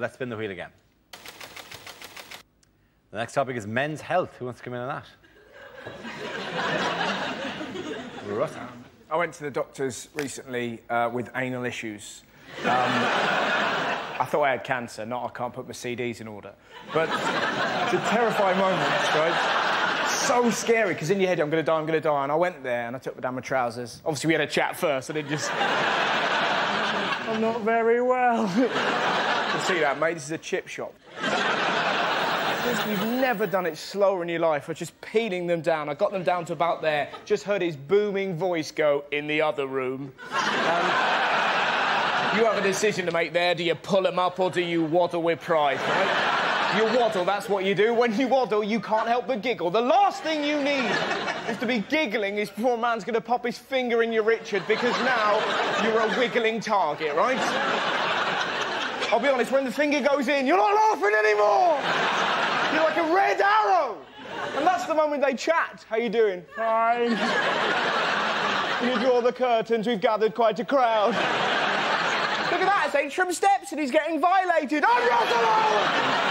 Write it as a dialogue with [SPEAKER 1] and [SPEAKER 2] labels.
[SPEAKER 1] Let's spin the wheel again. The next topic is men's health. Who wants to come in on that?
[SPEAKER 2] I went to the doctors recently uh, with anal issues. Um, I thought I had cancer, not I can't put my CDs in order. But it's a terrifying moment, right? So scary, because in your head, I'm going to die, I'm going to die. And I went there and I took down my trousers. Obviously, we had a chat first, and it just. I'm not very well. you see that, mate? This is a chip shop. You've never done it slower in your life. I was just peeling them down. I got them down to about there. Just heard his booming voice go, in the other room. Um, you have a decision to make there. Do you pull them up or do you waddle with pride, right? You waddle, that's what you do. When you waddle, you can't help but giggle. The last thing you need is to be giggling is before a man's going to pop his finger in your Richard because now you're a wiggling target, right? I'll be honest, when the finger goes in, you're not laughing anymore! You're like a red arrow! And that's the moment they chat. How you doing? Fine. Can you draw the curtains? We've gathered quite a crowd. Look at that, it's Atrium Steps and he's getting violated. I'm Rosalind!